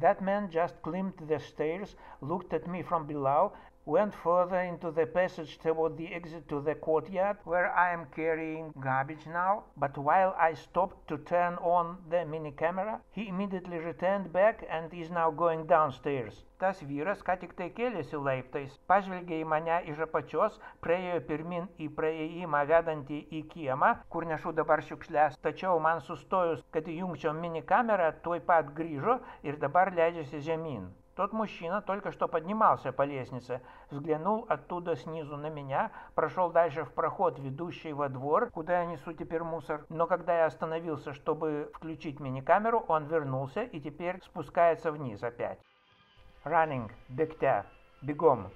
That man just climbed the stairs, looked at me from below, went further into the passage toward the exit to the courtyard, where I am carrying garbage now. But while I stopped to turn on the mini camera, he immediately returned back and is now going downstairs. Tas vyras, ką tik tai kėlėsi laiptais, pažvelgė į mane iš apačios, praėjo pirmin į praėjimą vedantį į kiemą, kur nešu dabar šiukšlės, tačiau man sustojus, kad įjungčiau mini kamerą, tuoj pat grįžo ir dabar leidžiasi žemyn. Тот мужчина только что поднимался по лестнице, взглянул оттуда снизу на меня, прошел дальше в проход, ведущий во двор, куда я несу теперь мусор. Но когда я остановился, чтобы включить мини-камеру, он вернулся и теперь спускается вниз опять. Running, бегтя, бегом.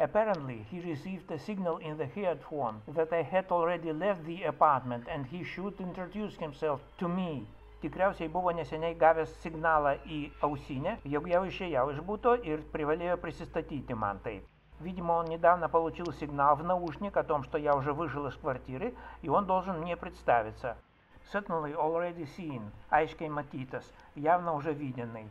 Apparently, he received a signal in the headphone that I had already left the apartment and he should introduce himself to me. Tikriausiai buvo neseniai gavęs signalą į ausinę, jog я išėjau iš būto ir привалėjo присостатите man taip. Видимо, он недавно получил сигнал в наушник о том, что я уже вышел из квартиры, и он должен мне представиться. Certainly already seen, aiškiai matytas, явно уже виденный.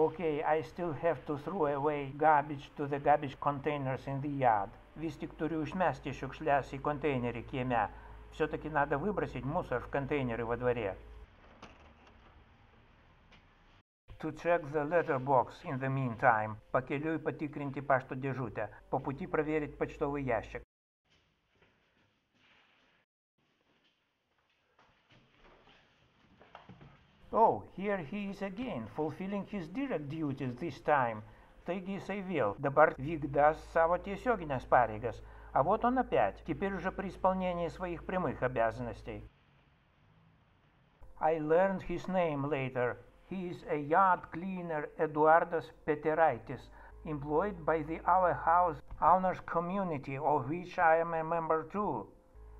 Okay, I still have to throw away garbage to the garbage containers in the yard. Vis tik turiu išmesti šiukšles į konteinerį kieme. Все-таки надо выбросить мусор в контейнеры во дворе. To check the letterbox in the meantime. Pakeliui patikrinti pašto dėžutę. Po пути проверить почтовый ящик. Oh, here he is again, fulfilling his direct duties this time. Taigi jisai vėl dabar vykdas savo тiesioginės pareigas. А вот он опять, теперь уже при исполнении своих прямых обязанностей. I learned his name later. He is a yard cleaner Eduardas Peteraitis, employed by the Our House Owners Community, of which I am a member too.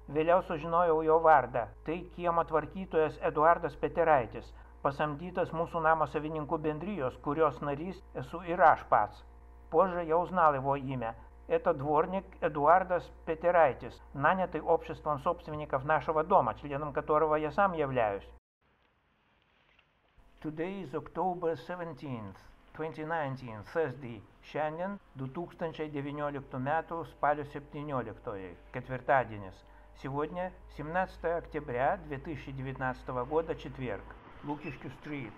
Vėliau sužinojau jo vardą. Tai kiemo tvarkytojas Eduardas Peteraitis, pasamdytas mūsų namo savininkų bendrijos, kurios narys esu ir aš pats. Позже я узнал его имя. Это дворник Эдуардас Петерайтис, нанятый обществом собственников нашего дома, членом которого я сам являюсь. Today is October 17th, 2019, Thursday. Šiandien 2019 metų spalio 17, ketvirtadienis. Сегодня 17 октября 2019 года, четверг. Лукишки стрит,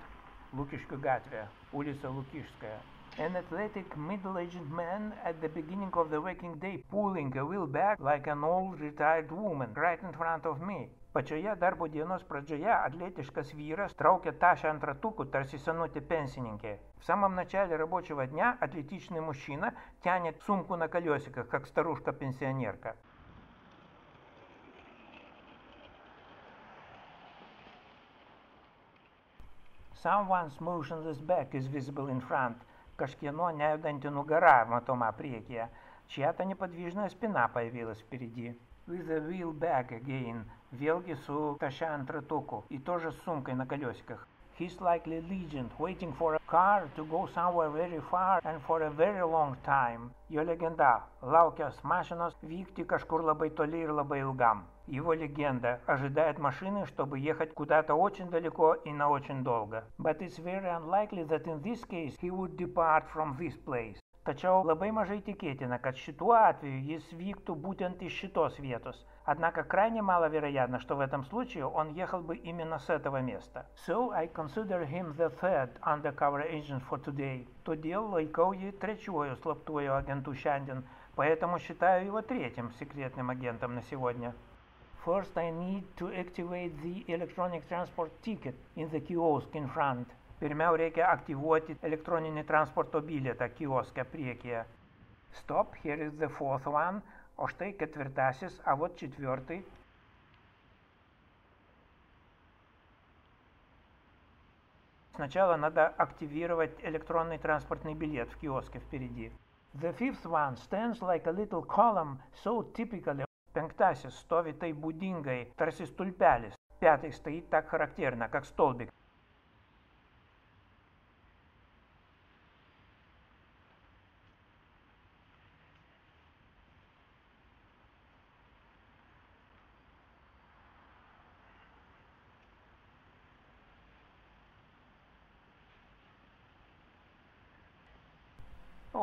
Лукишка gatvė, улица Лукишская. An athletic middle-aged man at the beginning of the working day pulling a wheel back like an old retired woman right in front of me. Pačioje darbo dienos pradžioje атлетишkas vyras трауkia tašę ant ratukų, tarsi senutė pensininkė. В самом начале рабочего дня атлетичный мужчина тянет сумку на колесиках, как старушка-пенсионерка. Someone's motionless back is visible in front. Kažkieno неjudanti нугара матома прiekyje. Чья-то неподвижная спина появилась впереди. With a wheel back again. Su tašia ant ratukų. И тоже с сумкой на колесиках. He's likely legend, waiting for a car to go somewhere very far and for a very long time. Jo legenda – laukias mašinos vykti kažkur labai toli ir labai ilgam. Его легенда ожидает машины, чтобы ехать куда-то очень далеко и на очень долго. But it's very unlikely that in this case he would depart from this place. Tačiau labai mažai tikėtina, kad šituo atveju jis vyktų būtent iš šitos vietos. Однако крайне маловероятно, что в этом случае он ехал бы именно с этого места. So I consider him the third undercover agent for today. Todėl laikau jį trečiuoju slaptuoju агенту šiandien, поэтому считаю его третьим секретным агентом на сегодня. First, I need to activate the electronic transport ticket in the kiosk in front. Pirmiau reikia aktyvuoti elektroninį transporto bilietą kioske priekyje. Stop, here is the fourth one. O štai ketvirtasis, а вот четвертый. Сначала надо активировать электронный транспортный билет в киоске впереди. The fifth one stands like a little column, so typically Penktasis stovi tai būdingai, tarsi stulpelis. Пятый стоит так характерно, как столбик.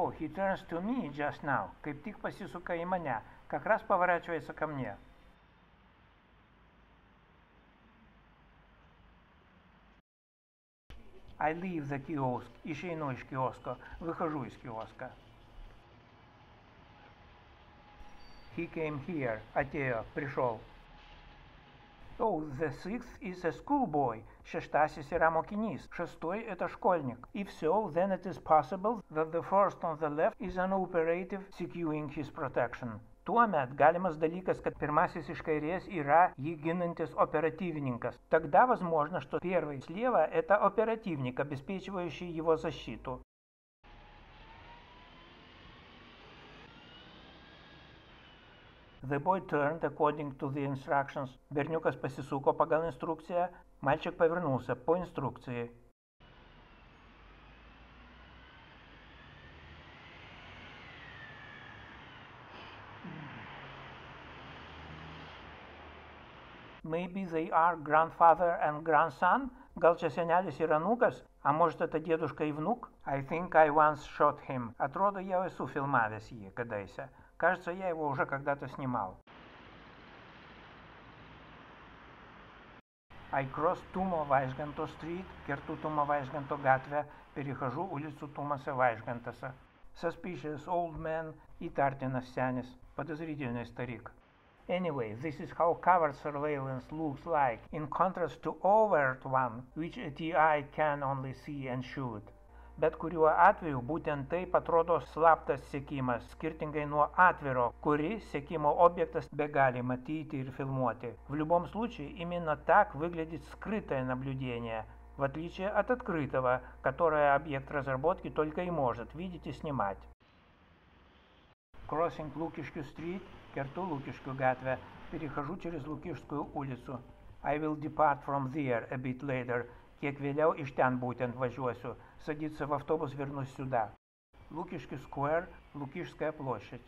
Oh, he turns to me just now. Kaip tik pasisuka į mane. Как раз поворачивается ко мне. I leave the kiosk. Išeinu iš kiosko. Выхожу из киоска. He came here. Atėjo. Пришел. Oh, the sixth is a schoolboy. Шестасис yra mokinys. Шестой – это школьник. If so, then it is possible that the first on the left is an operative securing his protection. Tuomet galimas dalykas, kad pirmasis iš kairės yra jį ginantis оперативниkas. Тогда возможно, что первый слева – это оперативник, обеспечивающий его защиту. The boy turned according to the instructions. Berniukas pasisuko pagal instrukciją, мальчик повернулся по инструкции. Maybe they are grandfather and grandson. Gal čia senelis ir anūkas, a может это дедушка и внук? I think I once shot him. Atrodo, jau esu filmavęs jį kadaise. Кажется, я его уже когда-то снимал. I cross Tumo Vaisganto Street, kertu Tumo Vaisganto gatvę, перехожу улицу Тумаса Вайшгантаса. Suspicious old man, įtartinas senis, подозрительный старик. Anyway, this is how covert surveillance looks like, in contrast to overt one, which a TI can only see and shoot. Bet kuriuo atveju būtent taip atrodo slaptas sekimas, skirtingai nuo atviro, kuri секимо объекта бегали матити и фильмоти. В любом случае, именно так выглядит скрытое наблюдение, в отличие от открытого, которое объект разработки только и может видеть и снимать. Crossing Лукишкю стрит, керту Лукишкю gatvę, перехожу через Лукишскую улицу. I will depart from there a bit later, Kiek vėliau iš ten būtent važiuosiu. Садиться в автобус вернусь сюда. Лукишский сквер, Лукишская площадь.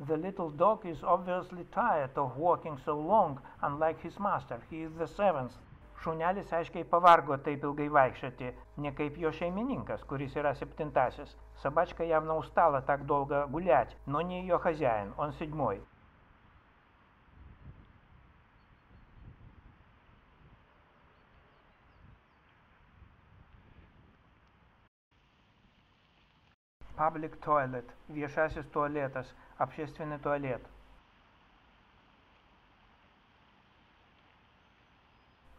The little dog is obviously tired of walking so long, unlike his master. He is the seventh. Šunelis aiškiai pavargo taip ilgai vaikščioti, не kaip jo šeimininkas, kuris yra septintasis. Собачка явно устала так долго гулять, но не ее хозяин, он седьмой. Public toilet, viešasis tualetas, общественный туалет.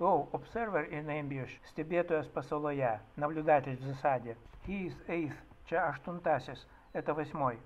Oh, observer in ambush, stebėtojas pasaloje, наблюдатель в засаде. He is eighth, čia aštuntasis, это восьмой.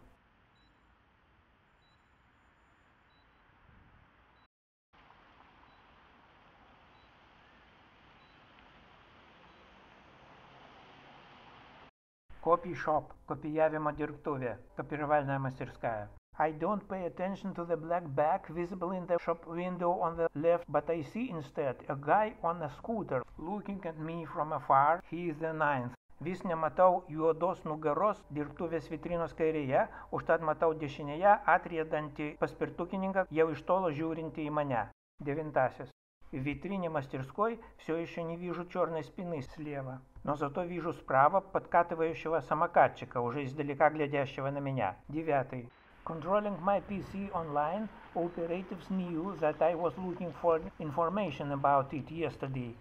Copy shop, копиявimo dirbtuvė, копировальная мастерская. I don't pay attention to the black bag visible in the shop window on the left, but I see instead a guy on a scooter looking at me from afar. He is the ninth. Vis nematau juodos nugaros dirbtuvės vitrinos kairėje, užtat matau dešinėje atriedantį paspirtukininką, jau iš tolo žiūrinti į mane. Девятасис. В витрине мастерской все еще не вижу черной спины слева, но зато вижу справа подкатывающего самокатчика, уже издалека глядящего на меня. Девятый. Controlling my PC online, operatives knew that I was looking for information about it yesterday.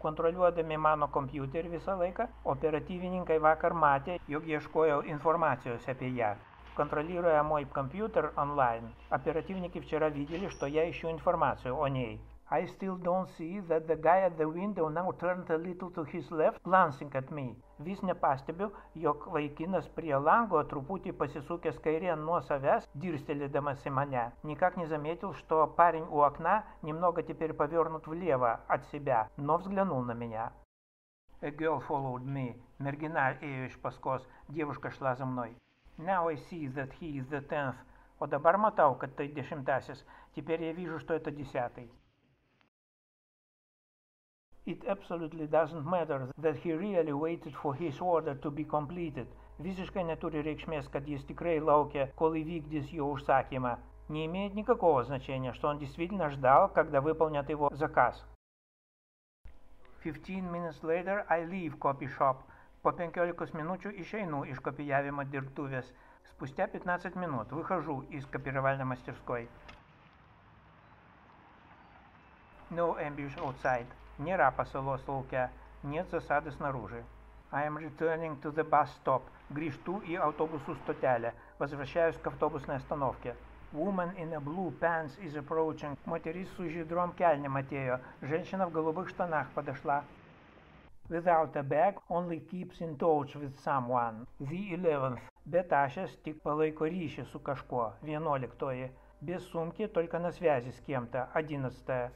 Kontroliuodami mano kompiuterį visą laiką, operatyvininkai vakar matė, jog ieškojau informacijos apie ją. Контролируя мой компьютер онлайн, оперативники вчера видели, что я ищу информацию о ней. I still don't see that the guy at the window now turned a little to his left, glancing at me. vis nepastebiu, jog vaikinas prie lango, truputį pasisukęs kairėn nuo savęs, dirstelėdamas į mane. Никак не заметил, что парень у окна немного теперь повернут влево от себя, но взглянул на меня. A girl followed me. Ėjo iš paskos, девушка šla za mной. Now I see that he is the tenth. O matau, kad tai dešimtasis. Теперь я вижу, что это десятый. It absolutely doesn't matter that he really waited for his order to be completed. Visiškai neturi reikšmės, kad jis tikrai laukia, kol įvykdys jo užsakymą. Не имеет никакого значения, что он действительно ждал, когда выполнят его заказ. 15 minutes later I leave copy shop. Po 15 minučių išeinu iš kopijavimo dirbtuvės. Спустя 15 минут выхожу из копировальной мастерской. No ambush outside. Нера pasalos laukia. Нет засады снаружи. I am returning to the bus stop. Grįžtu į autobusų stotelę. Возвращаюсь к автобусной остановке. Woman in a blue pants is approaching. Мотерис su žydrom kelnėm atėjo. Женщина в голубых штанах подошла. Without a bag, only keeps in touch with someone. The eleventh. Be tašės tik palaiko ryšį su kažkuo. Vienuoliktoji. Без сумки, только на связи с кем-то. Одиннадцатая.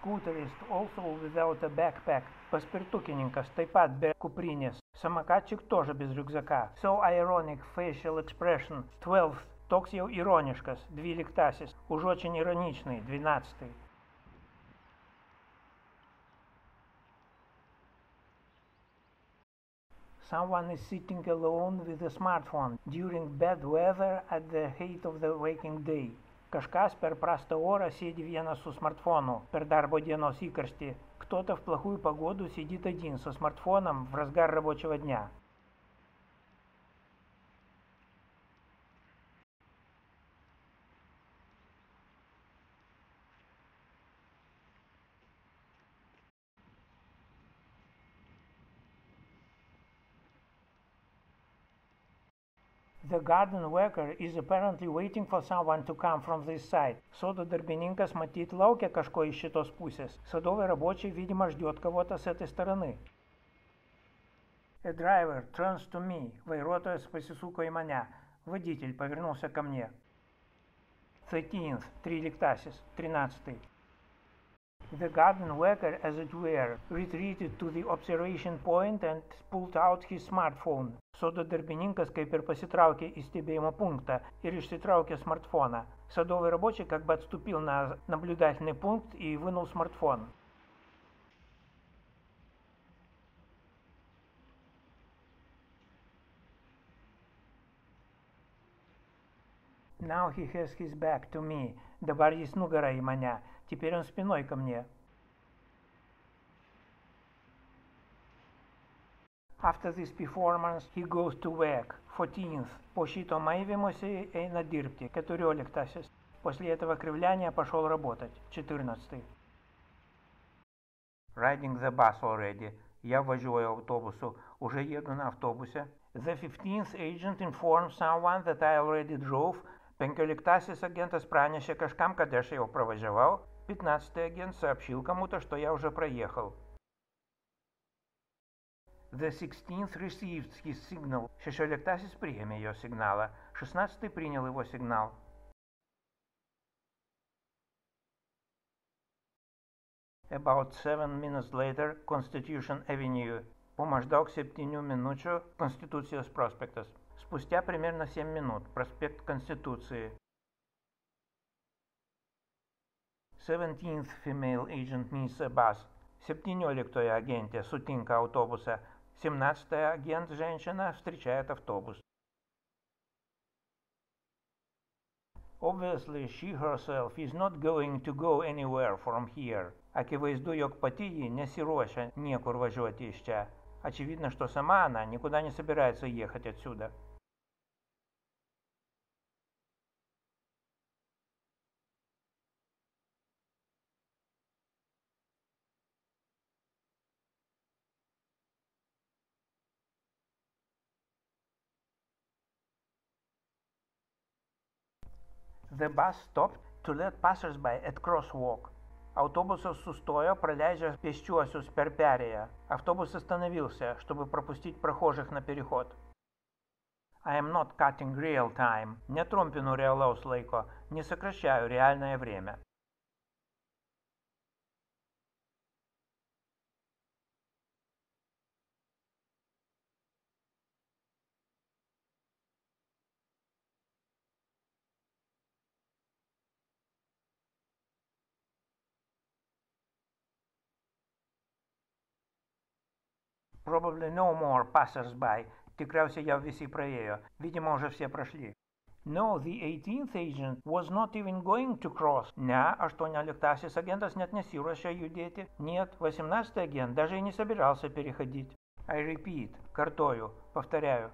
Scooterist also without a backpack. Paspirtukininkas taip pat be kuprinės. Samakatчик тоже без рюкзака. So ironic facial expression. Twelfth. Toks jau ironiškas. Dvyliktasis. Už очень ироничный. Двенадцатый. Someone is sitting alone with a smartphone during bad weather at the height of the waking day. Kažkas per prastą orą сидит vienas su смартфону per darbo dienos įkarštį. Кто-то в плохую погоду сидит один со смартфоном в разгар рабочего дня. The garden worker is apparently waiting for someone to come from this side. Сода дарбиninkas matyt laukia kažko iš šitos pusės. Садовый рабочий, видимо, ждет кого-то с этой стороны. A driver turns to me. Vairuotojas pasisuko į mane. Водитель повернулся ко мне. Thirteenth. Трилекtasis. Тринадцатый. The garden worker, as it were, retreated to the observation point and pulled out his smartphone. Sodo darbininkas kaip ir pasitraukė į stebėjimo пункта ir išsitraukė смартфона. Садовый рабочий как бы отступил на наблюдательный пункт и вынул смартфон. Now he has his back to me. Dabar jis nugara į mane. Теперь он спиной ко мне. After this performance, he goes to work. 14th. Po šito maivymosi eina dirbti. 14. После этого кривляния пошел работать. 14. Riding the bus already. Я važiuoju autobusu. Уже еду на автобусе. The 15th agent informed someone that I already drove. 15 агентас пранešė kažkam, kad aš jau прavažiavau. 15 агент сообщил кому-то, что я уже проехал. The 16th received his signal. Шešioliktasis priėmė jo signalą. Šešnадцатый принял его сигнал. About seven minutes later, Constitution Avenue. По maždaug septynių minučių Konstitucijos prospektas. Спустя примерно 7 минут. Проспект Конституции. 17th female agent meets a bus. 17 агентė sutinka autobusą. 17 агент женщина встречает автобус. Obviously, she herself is not going to go anywhere from here. Jog pati ji nesiruošia niekur važiuoti iš čia. Очевидно, что сама она никуда не собирается ехать отсюда. The bus stopped to let passers-by at crosswalk. Автобусas сустоjo, пролежа пėsčiuosius per perėją. Автобус остановился, чтобы пропустить прохожих на переход. I am not cutting real time. Не trumpinu realaus laiko, не сокращаю реальное время. Probably no more passers-by. Tikriausiai jau visi praėjo. Видимо, уже все прошли. No, the 18th agent was not even going to cross. Не, 18-sis агентас нет нesiruošė judėti. Нет, 18-й агент даже и не собирался переходить. I repeat, картою, повторяю.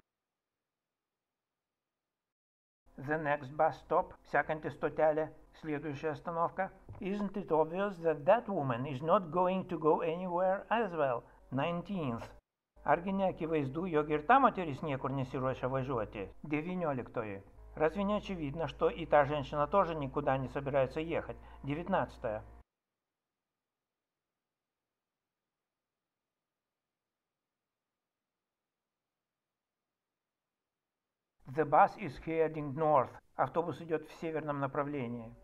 The next bus stop, sekanti stotelė, следующая остановка. Isn't it obvious that that woman is not going to go anywhere as well? 19th. Argi neakivaizdu, jog ir ta moteris niekur nesiruošia važiuoti? 19. Разве не очевидно, что и та женщина тоже никуда не собирается ехать? 19. The bus is heading north. Автобус идет в северном направлении.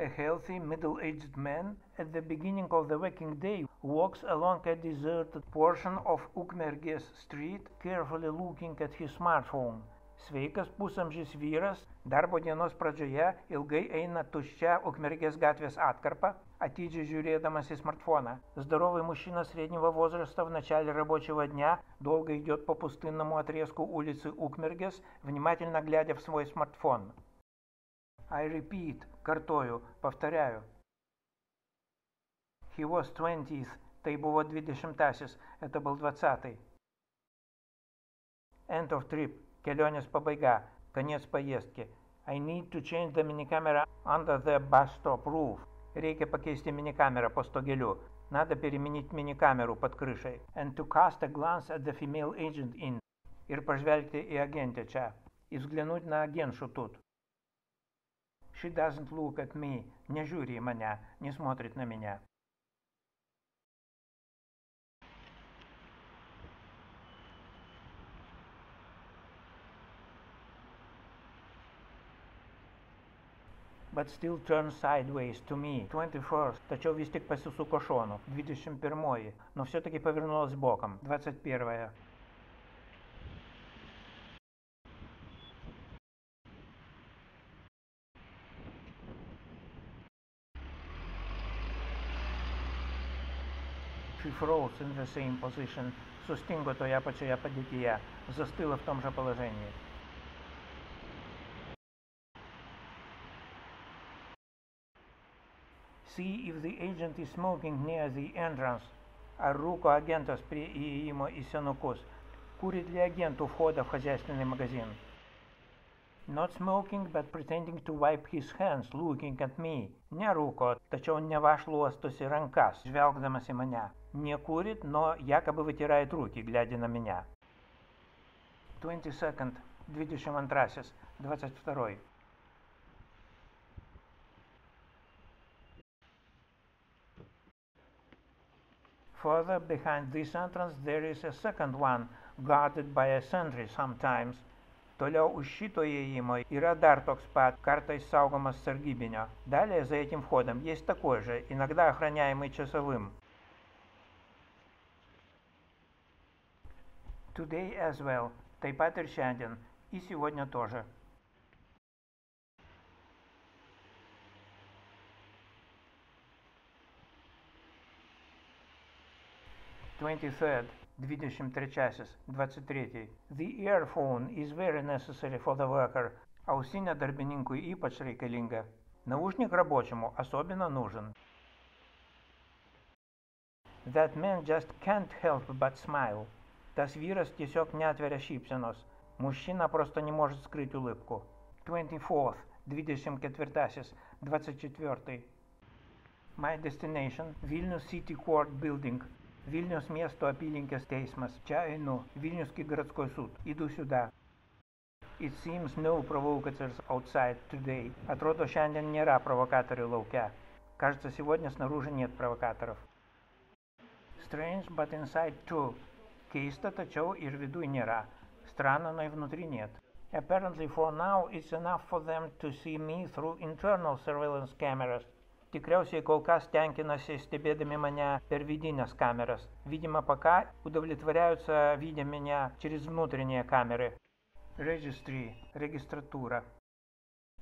A healthy middle-aged man at the beginning of the working day walks along a deserted portion of Ukmergės street, carefully looking at his smartphone. Sveikas pusamžis vyras darbo dienos pradžioje ilgai eina tuščia Ukmergės gatvės atkarpa, atidžiai žiūрėdamas į смартфона. Здоровый мужчина среднего возраста в начале рабочего дня долго идет по пустынному отрезку улицы Укмергес, внимательно глядя в свой смартфон. I repeat, картою, повторяю. He was 20th, tai buvo 20-asis, это был 20-й. End of trip, kelionės pabaiga, конец поездки. I need to change the minicamera under the bus stop roof. Reikia pakeisti minikamerą po stogeliu. Надо переменить миникамеру под крышей. And to cast a glance at the female agent in. Ir pažvelgti į agentę čia. И взглянуть на агентшу тут. She doesn't look at me. Не į mane, не смотрит на меня. But still turns sideways to me. 21st. Tačiau vis tik pasisuko šonu. 21. Но все-таки повернулась боком. 21. She froze in the same position. Sustingo toje pačioje padėtyje. Zastila в том же положении. See if the agent is smoking near the entrance. Ar rūko agentas prie įėjimo į senukus. Курит ли агент у входа в хозяйственный магазин? Not smoking, but pretending to wipe his hands, looking at me. Nerūko, tačiau nevašluostosi rankas, žvelgdamas į mane. Не курит, но якобы вытирает руки, глядя на меня. 22nd, 22, 22. Further behind this entrance there is a second one, guarded by a sentry sometimes. Toliau už šito įėjimo yra dar toks pat, карtais saugomas саргибинyo. Далее за этим входом есть такой же, иногда охраняемый часовым. Today as well. Taip pat ir šiandien. И сегодня тоже. Twenty-third. 23. 23. The earphone is very necessary for the worker. Ausinė darbininkui ypač reikalinga. Наушник рабочему особенно нужен. That man just can't help but smile. Tas vyras tiesiog netveria šypsenos. Мужчина просто не может скрыть улыбку. 24th, 24, 24. My destination, Vilnius City Court Building, Vilnius miesto apylinkės teismas. Čia einu. Vilniuский городской суд. Иду сюда. It seems no provocators outside today. Atrodo, šiandien nėra provokatorių laukia. Кажется, сегодня снаружи нет провокаторов. Strange, but inside too. Keista, tačiau ir viduj nėra. Странно, но и внутри нет. Apparently for now it's enough for them to see me through internal surveillance cameras. Tikriausiai kol kas tenkinasi стебедами меня per видинės камерас. Видимо, пока удовлетворяются, видя меня через внутренние камеры. Registry, регистратура.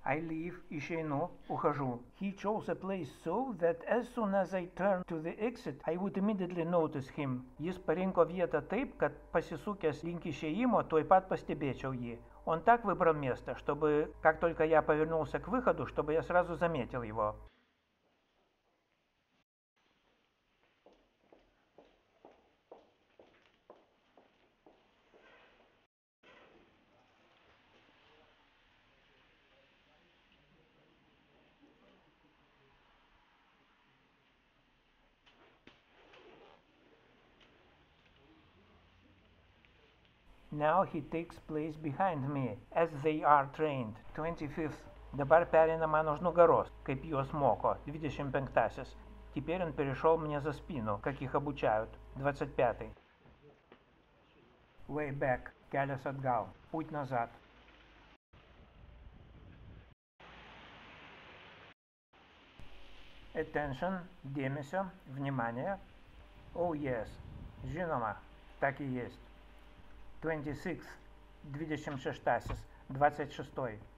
I leave, išeinu, ухожу. He chose a place so that as soon as I turn to the exit, I would immediately notice him. Jis parinko vietą taip, kad pasisukęs link išėjimo, tuoj pat pastebėčiau jį. Он так выбрал место, чтобы, как только я повернулся к выходу, чтобы я сразу заметил его. Now he takes place behind me, as they are trained. 25th. Dabar перeinama už nugaros, kaip juos мoko. 25-asis. Теперь он перешел мне за спину, как их обучают. 25-й. Way back. Кelias atgal. Путь назад. Attention. Дėмesio. Внимание. Oh yes. Žinoma. Так и есть. 26, 26, 26.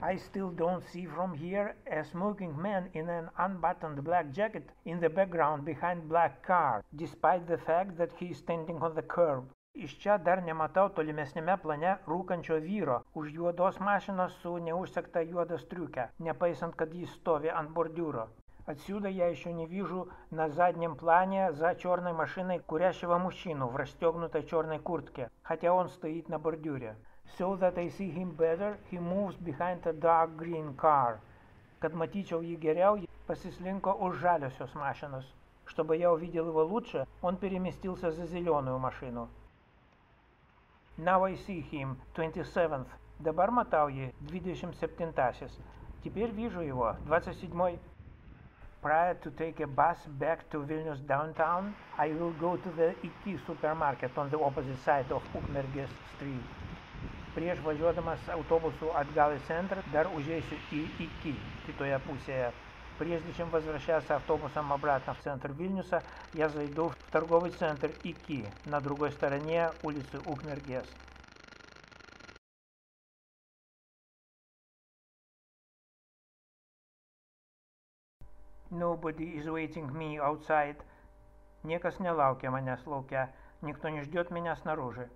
I still don't see from here a smoking man in an unbuttoned black jacket in the background behind black car, despite the fact that he is standing on the curb. Iš čia dar nematau tolimesnėme plane rūkančio vyro už juodos mašinos su neužsekta juoda striuke, непаисant, kad jis стови ant бордюра. Отсюда я еще не вижу на заднем плане за черной машиной курящего мужчину в расстегнутой черной куртке, хотя он стоит на бордюре. So that I see him better, he moves behind a dark green car. Kad matyčiau jį geriau, pasislinko už žaliosios mašinos. Чтобы я увидел его лучше, он переместился за зеленую машину. Now I see him, 27th. Dabar matau jį, 27-asis. Теперь вижу его, 27-й. Prior to take a bus back to Vilnius downtown, I will go to the IKI supermarket on the opposite side of Ukmergės street. Prieš važiuodamas autobusu atgal į centrą dar užeisiu į iki kitoje pusėje. Прежде чем возвращаться автобусом обратно в центр Вильнюса, я зайду в торговый центр ИКИ на другой стороне улицы Укмергес. Nobody is waiting me outside. Niekas nelaukia manęs laukia, никто не ждет меня снаружи.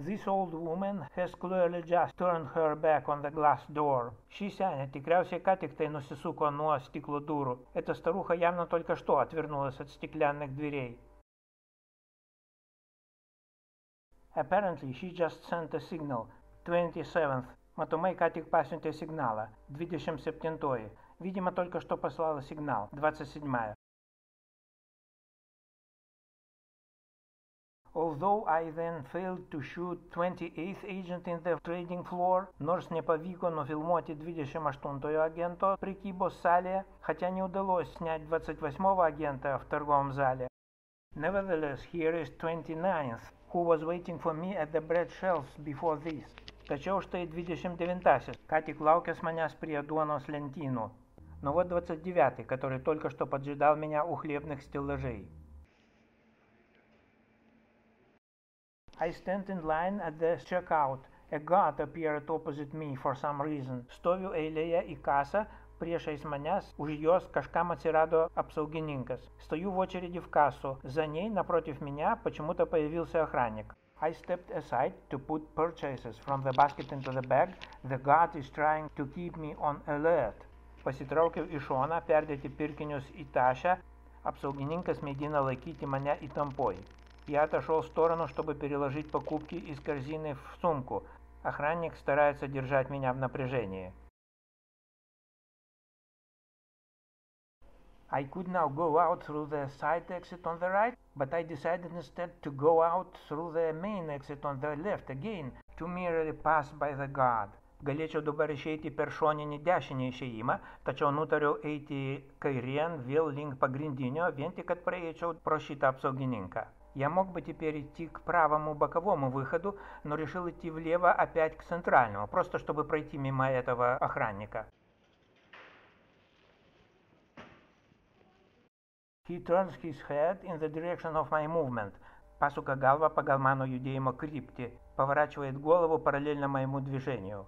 This old woman has clearly just turned her back on the glass door. Ši senė tikriausiai ką tik tai нусisuko nuo stiklo durų. Эта старуха явно только что отвернулась от стеклянных дверей. Apparently she just sent a signal. 27th. Matomai ką tik pasiuntė signalą. 27. Видимо, только что послала сигнал. 27. Although I then failed to shoot 28th agent in the trading floor, nors nepavyko nufilmuoti 28 агента прикибos salėje, хотя не удалось снять 28 агента в торговом зале. Nevertheless, here is 29th, who was waiting for me at the bread shelves before this. Tačiau štai 29-asis, ką tik laukęs manęs prie дуонос лентину. Но вот 29-й, который только что поджидал меня у хлебных стеллажей. I stand in line at the checkout. A guard appeared opposite me for some reason. Stoviu eilėje į kasą, приešais маняс, už jos kažкам atsirado apсauгиninkas. Стою в очереди в кассу. За ней, напротив меня, почему-то появился охранник. I stepped aside to put purchases from the basket into the bag. The guard is trying to keep me on alert. Pasitraukiau į šoną, perdėti pirkinius į tašę. Apsaugininkas mėgina laikyti mane įtampой. Я отошел в сторону, чтобы переложить покупки из корзины в сумку. Охранник старается держать меня в напряжении. I could now go out through the side exit on the right, but I decided instead to go out through the main exit on the left again to merely pass by the guard. Galėčiau dabar išeiti per šoninį dešinį išėjimą, tačiau nutariau eiti kairien vėl link pagrindinio, vien tik kad praeičiau pro šitą apsaugininką. Я мог бы теперь идти к правому боковому выходу, но решил идти влево опять к центральному, просто чтобы пройти мимо этого охранника. He turns his head in the direction of my movement. Пасука galva pagal mano judėjimo kryptį. Поворачивает голову параллельно моему движению.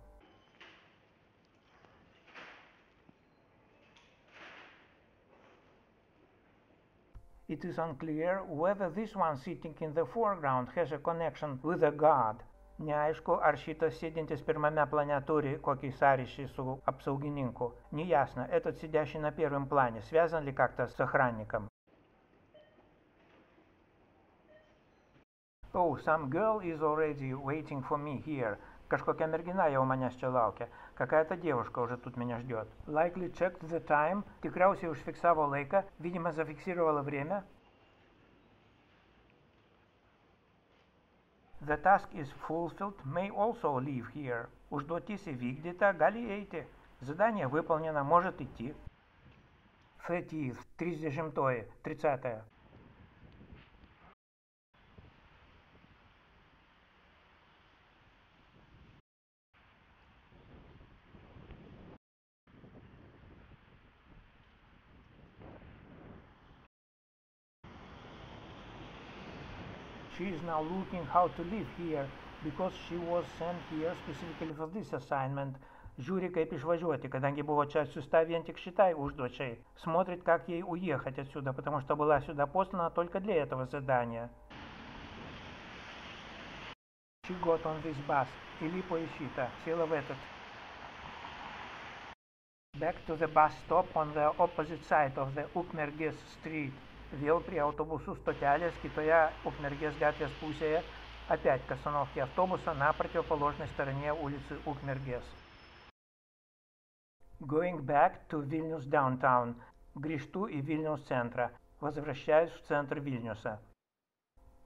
It is unclear whether this one sitting in the foreground has a connection with a god. Неaišku, ar šitas сидящий pirmame plane turi kokį sąryšį su apsaugininku. Неясно, этот сидящий на первом плане связан ли как-то с охранником. Oh, some girl is already waiting for me here. Kažkokia mergina jau manęs čia laukia. Какая-то девушка уже тут меня ждет. Likely checked the time. Tikriausiai užfiksavo laiką. Видимо, зафиксировала время. The task is fulfilled, may also leave here. Užduotis įvykdyta, gali eiti. Задание выполнено, может идти. 30, 30, 30. She is now looking how to live here because she was sent here specifically for this assignment. Žiūri, kaip išvažiuoti, kadanги buvo čia atsiusta vien tik šitai užduočiai. Смотрит, как ей уехать отсюда, потому что была сюда послана только для этого задания. She got on this bus. Į šitą, sėla в этот. Back to the bus stop on the opposite side of the Ukmergės street. Вел при автобусу стоtelės kitoje Ukmergės gatvės pusėje, опять к остановке автобуса на противоположной стороне улицы Ukmergės. Going back to Vilnius downtown. Grįžtu į Vilniaus centrą. Возвращаюсь в центр Vilniuса.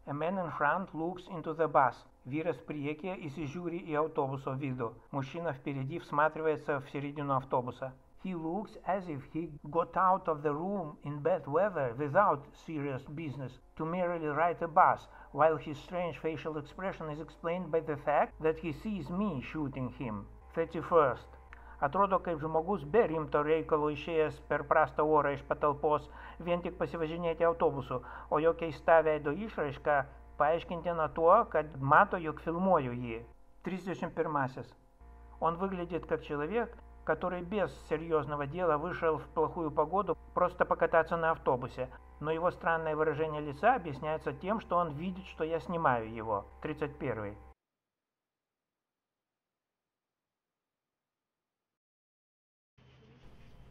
A man in front looks into the bus. Vyras priekyje įsižiūri į autobuso vidų. Мужчина впереди всматривается в середину автобуса. He looks as if he got out of the room in bad weather without serious business to merely ride a bus, while his strange facial expression is explained by the fact that he sees me shooting him. 31st. Atrodo kaip žmogus be rimto reikalo išėjęs per prastą orą iš patalpos vien tik pasivažinėti autobusu, o jo keista veido išraiška paaiškintina tuo, kad mato, jog filmuoju jį. 31. Он выглядит как человек, который без серьезного дела вышел в плохую погоду просто покататься на автобусе, но его странное выражение лица объясняется тем, что он видит, что я снимаю его. 31.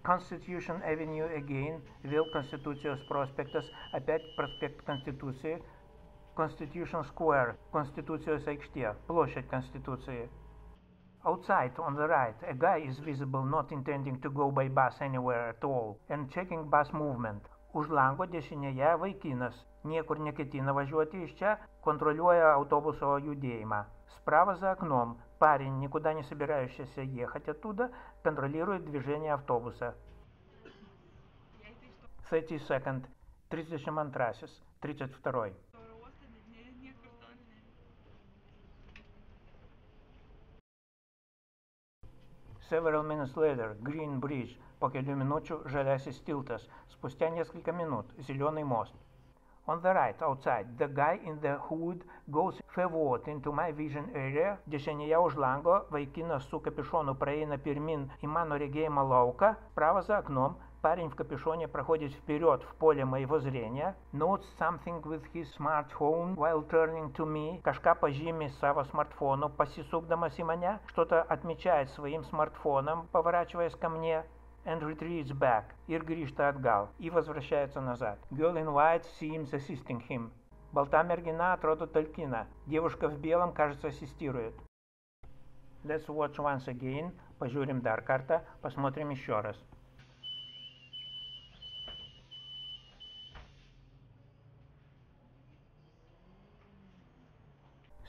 Constitution Avenue again, Вилл Конституциос Проспектас, опять проспект Конституции, Constitution Square, Конституциос aikštė, площадь Конституции. Outside, on the right, a guy is visible not intending to go by bus anywhere at all and checking bus movement. Už lango dešinėje vaikinas, niekur neketina važiuoti iš čia, контролируя автобусового judėjimą. Справа за окном парень, никуда не собирающийся ехать оттуда, контролирует движение автобуса. 30 second, 32, 32. Several minutes later, Green Bridge, по кelių minučių žaliasis tiltas, спустя несколько минут, зеленый мост. On the right, outside, the guy in the hood goes forward into my vision area. Dešinėje už lango vaikinas su kapišonu praeina pirmin į mano regėjimo lauką. Prava za okном Парень в капюшоне проходит вперед в поле моего зрения. Notes something with his smartphone while turning to me. Kažką pažymi savo смартфону, pasisukdamas į mane. Что-то отмечает своим смартфоном, поворачиваясь ко мне. And retreats back. Grįžta atgal. И возвращается назад. Girl in white seems assisting him. Балта мерзина аtrodo talkina. Девушка в белом, кажется, ассистирует. Let's watch once again. Пожурим дар карта. Посмотрим еще раз.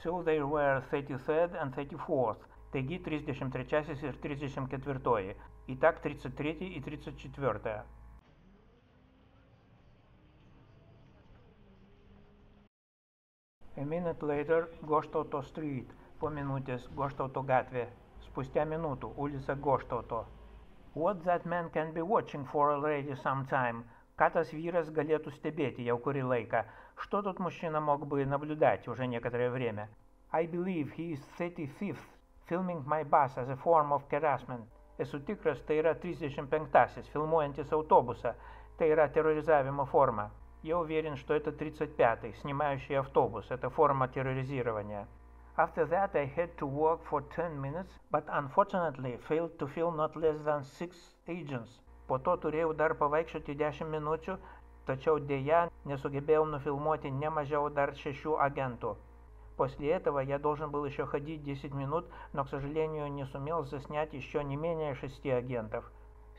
So there were 33rd and 34th. Taigi 33 ir 34. Итак, 33 и 34. A minute later, Goštauto Street. Po minutės Goštauto gatvė. Спустя минуту улица Goštauto. What that man can be watching for already some time. Ką tas vyras galėtų stebėti jau kurį laiką. Что тут мужчина мог бы наблюдать уже некоторое время? I believe he is 35th, filming my bus as a form of harassment. Esu tikras, tai yra 35-asis, filmuojantis autobusą. Tai yra терроризавimo форма. Я уверен, что это 35-й, снимающий автобус. Это форма терроризирования. After that, I had to walk for 10 minutes, but unfortunately failed to film not less than 6 agents. Po to turėjau dar pavaikščioti 10 minučių, tačiau dėja неsugebėjau нуфилмоти не mažiau dar 6 агенту. После этого я должен был еще ходить 10 минут, но, к сожалению, не сумел заснять еще не менее 6 агентов.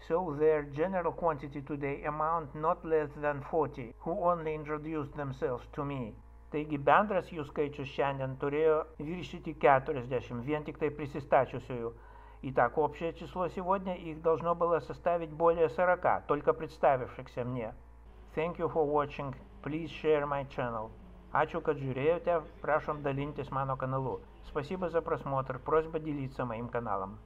So their general quantity today amount not less than 40, who only introduced themselves to me. Taigi bendras jų skaičius šiandien turėjo viršyti 40, вен tik tai присистачившую. Итак, общее число сегодня их должно было составить более 40, только представившихся мне. Thank you for watching. Please share my channel. Ačiū, kad žiūrėjote, prašom dalintis mano kanalu. Спасибо за просмотр, просьба делиться моим каналом.